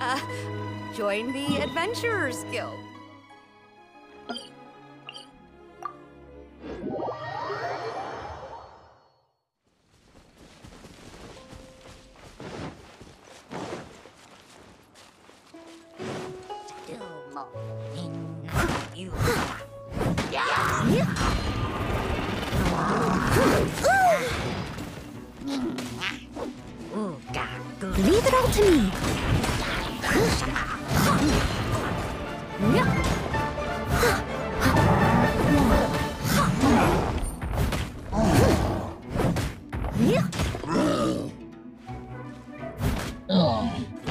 Uh, join the Adventurers Guild. Leave it all to me. Steady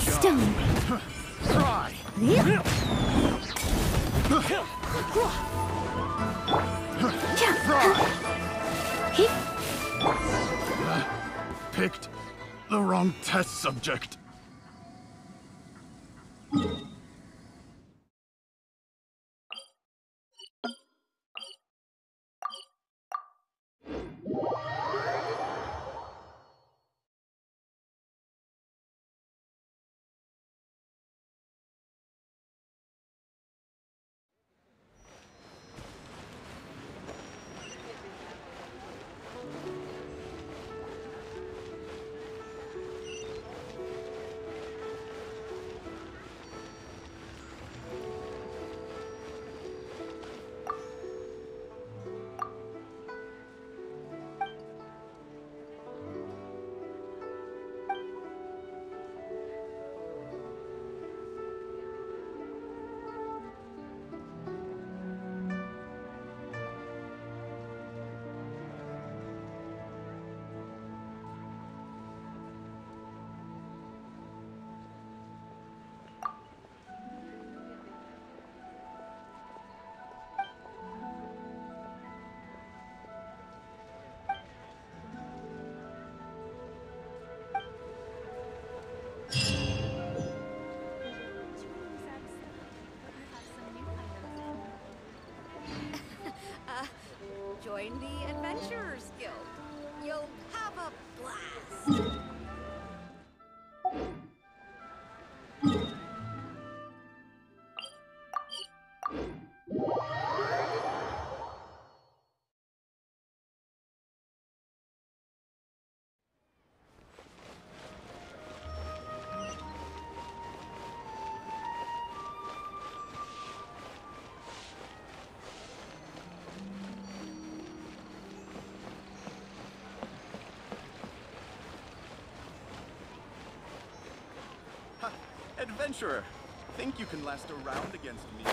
stone. Try. Picked the wrong test subject. Join the Adventurers Guild. Adventurer, think you can last a round against me?